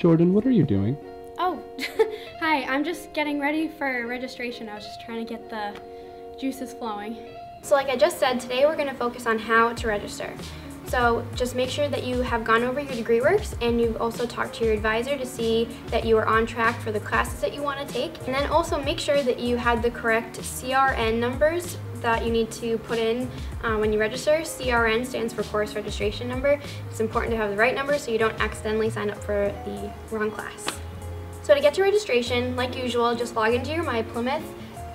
Jordan, what are you doing? Oh, hi, I'm just getting ready for registration. I was just trying to get the juices flowing. So like I just said, today we're gonna focus on how to register. So just make sure that you have gone over your degree works and you've also talked to your advisor to see that you are on track for the classes that you want to take. And then also make sure that you had the correct CRN numbers that you need to put in uh, when you register. CRN stands for course registration number. It's important to have the right number so you don't accidentally sign up for the wrong class. So to get to registration, like usual, just log into your My Plymouth,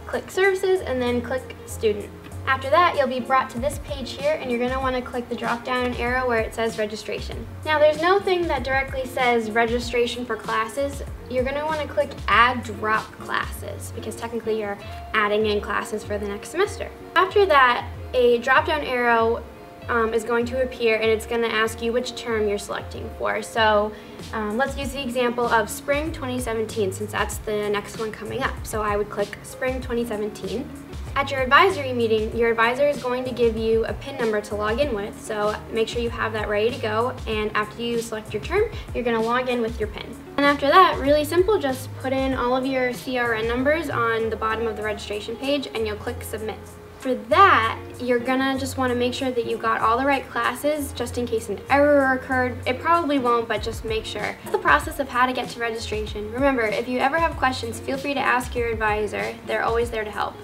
click Services, and then click Student. After that, you'll be brought to this page here and you're gonna wanna click the drop down arrow where it says registration. Now there's no thing that directly says registration for classes. You're gonna wanna click add drop classes because technically you're adding in classes for the next semester. After that, a drop down arrow um, is going to appear and it's going to ask you which term you're selecting for. So um, let's use the example of spring 2017 since that's the next one coming up. So I would click spring 2017. At your advisory meeting, your advisor is going to give you a PIN number to log in with, so make sure you have that ready to go, and after you select your term, you're going to log in with your PIN. And after that, really simple, just put in all of your CRN numbers on the bottom of the registration page, and you'll click Submit. For that, you're gonna just wanna make sure that you got all the right classes just in case an error occurred. It probably won't, but just make sure. That's the process of how to get to registration. Remember, if you ever have questions, feel free to ask your advisor. They're always there to help.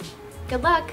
Good luck!